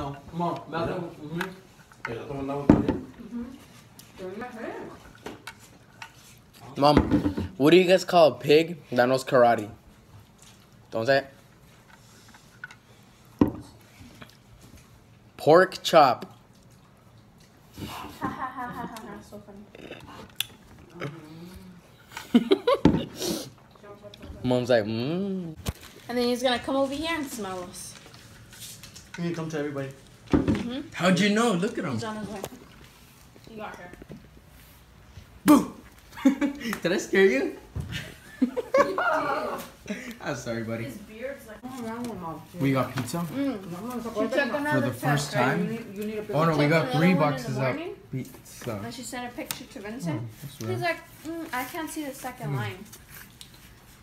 No. Come on, Malcolm. Mm-hmm. ¿Estás tomando agua también? Mom, what do you guys call a pig that knows karate? Don't say it. Pork chop. Mom's like, mmm. And then he's gonna come over here and smell us. You need come to everybody. Mm-hmm. How'd you know? Look at him. He's on his way. You got her. Boo! Did I scare you? I'm sorry, buddy. His beard's like. We got pizza Mm. for the first time. Oh no, we got three one in the boxes of pizza. And she sent a picture to Vincent. That's He's like, mm, I can't see the second line.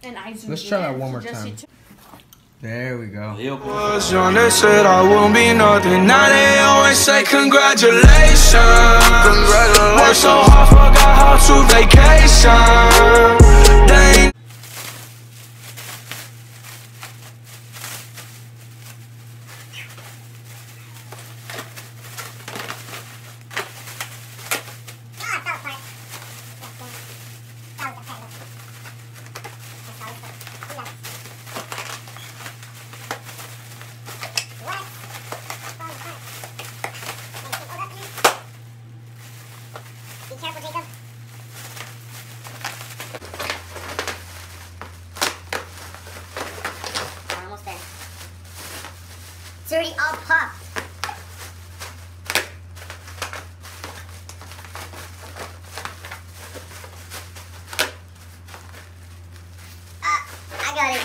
And I zoomed Let's try in, that one so more just time. See two- There we go. was young, they said I won't be nothing. Now they always say congratulations. Congratulations. Worked so hard, forgot how to vacation. They Already all. Ah, I got it.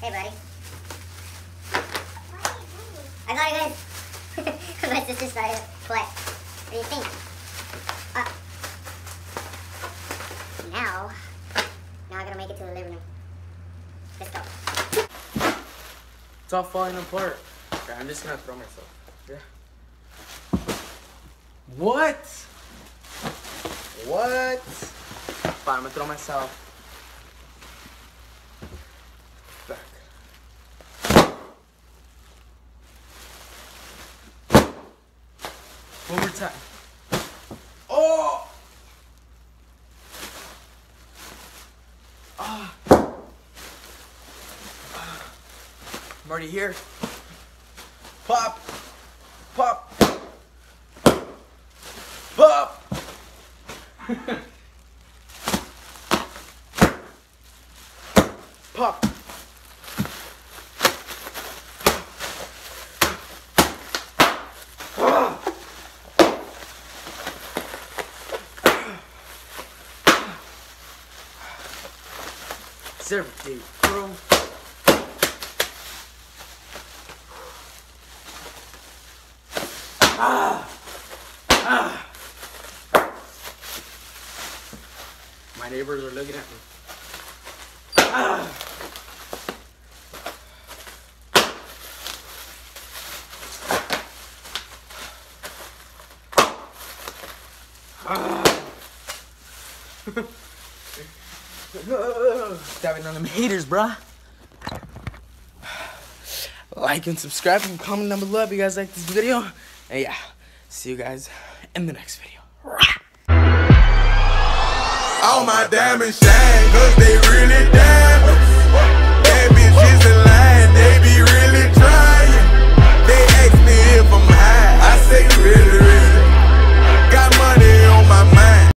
Hey, buddy. I got it good. My sister started play. What do you think? Uh, now, now I gotta make it to the living room. Let's go. It's all falling apart. Okay, I'm just gonna throw myself. Yeah. What? What? Fine, I'm gonna throw myself. One more time. Oh! Ah. I'm already here. Pop! Pop! Pop! Pop! Serve dude, bro. My neighbors are looking at me. On them haters, bruh. Like and subscribe and comment down below if you guys like this video. And yeah, see you guys in the next video. My diamonds shine, cause they really.